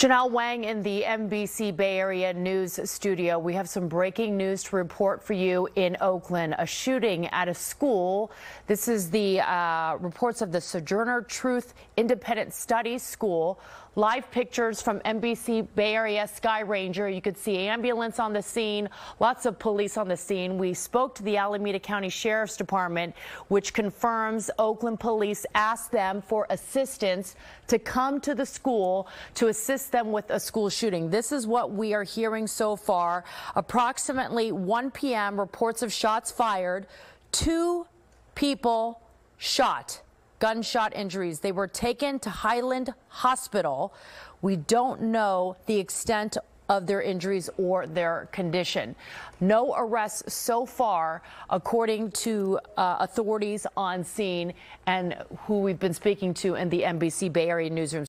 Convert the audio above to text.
Janelle Wang in the NBC Bay Area News Studio. We have some breaking news to report for you in Oakland. A shooting at a school. This is the uh, reports of the Sojourner Truth Independent Studies School. Live pictures from NBC Bay Area Sky Ranger. You could see ambulance on the scene, lots of police on the scene. We spoke to the Alameda County Sheriff's Department, which confirms Oakland police asked them for assistance to come to the school to assist them with a school shooting. This is what we are hearing so far. Approximately 1 p.m., reports of shots fired. Two people shot gunshot injuries. They were taken to Highland Hospital. We don't know the extent of their injuries or their condition. No arrests so far, according to uh, authorities on scene and who we've been speaking to in the NBC Bay Area newsroom.